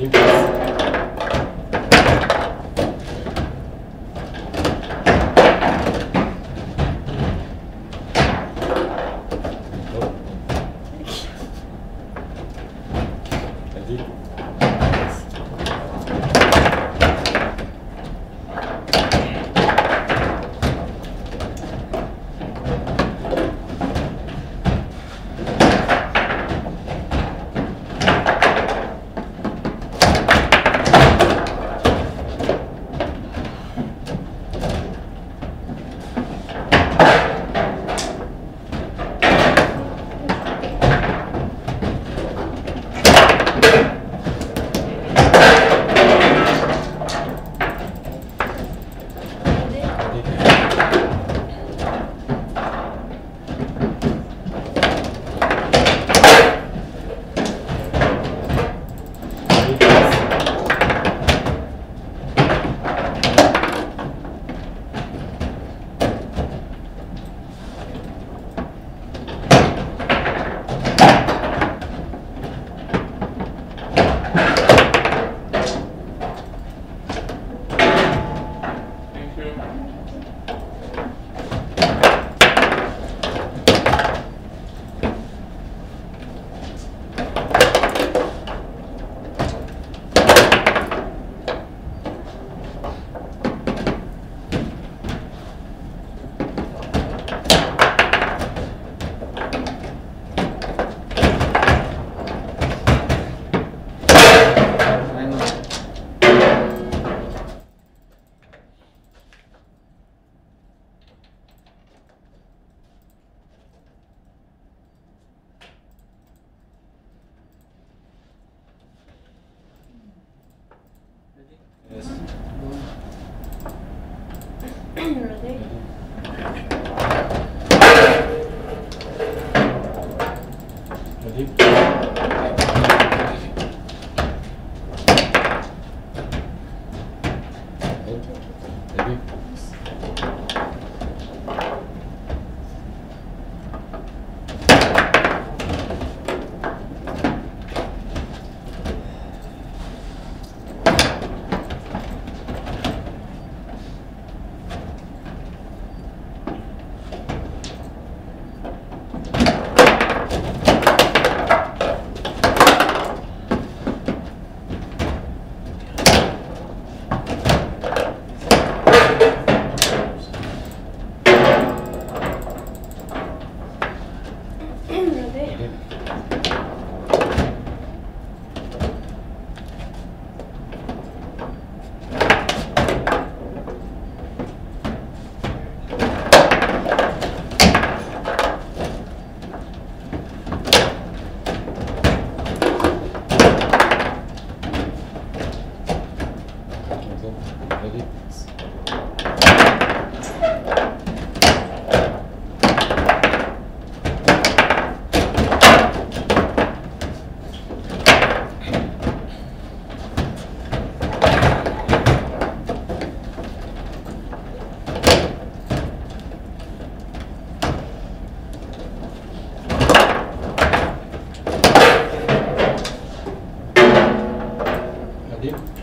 Obrigado. Ready? 啊